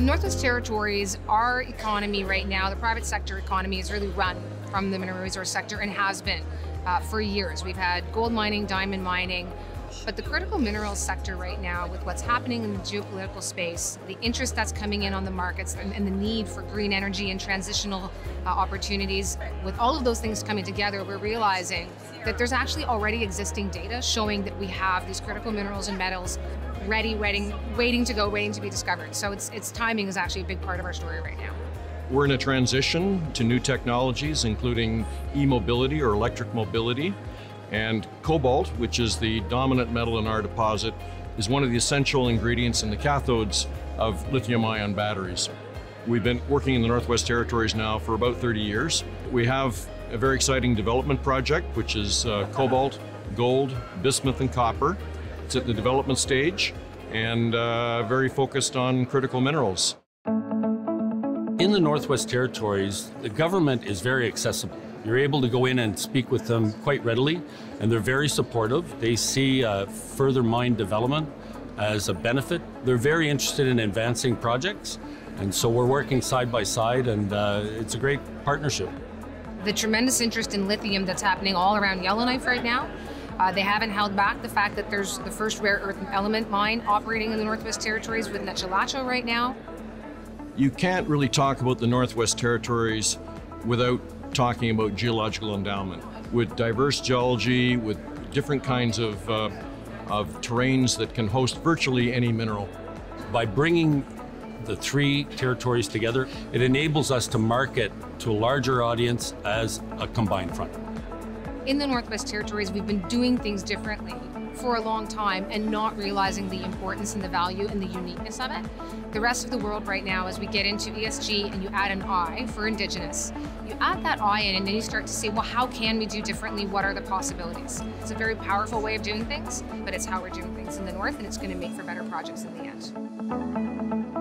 Northwest Territories, our economy right now, the private sector economy is really run from the mineral resource sector and has been uh, for years. We've had gold mining, diamond mining, but the critical minerals sector right now, with what's happening in the geopolitical space, the interest that's coming in on the markets, and, and the need for green energy and transitional uh, opportunities, with all of those things coming together, we're realizing that there's actually already existing data showing that we have these critical minerals and metals ready, waiting, waiting to go, waiting to be discovered. So it's, it's timing is actually a big part of our story right now. We're in a transition to new technologies, including e-mobility or electric mobility. And cobalt, which is the dominant metal in our deposit, is one of the essential ingredients in the cathodes of lithium ion batteries. We've been working in the Northwest Territories now for about 30 years. We have a very exciting development project, which is uh, cobalt, gold, bismuth, and copper. It's at the development stage and uh, very focused on critical minerals. In the Northwest Territories, the government is very accessible. You're able to go in and speak with them quite readily, and they're very supportive. They see uh, further mine development as a benefit. They're very interested in advancing projects, and so we're working side by side, and uh, it's a great partnership. The tremendous interest in lithium that's happening all around Yellowknife right now uh, they haven't held back the fact that there's the first rare earth element mine operating in the Northwest Territories with Nechalacho right now. You can't really talk about the Northwest Territories without talking about geological endowment. With diverse geology, with different kinds of, uh, of terrains that can host virtually any mineral. By bringing the three territories together, it enables us to market to a larger audience as a combined front in the Northwest Territories, we've been doing things differently for a long time and not realizing the importance and the value and the uniqueness of it. The rest of the world right now, as we get into ESG and you add an I for Indigenous, you add that I in and then you start to say, well, how can we do differently? What are the possibilities? It's a very powerful way of doing things, but it's how we're doing things in the North and it's going to make for better projects in the end.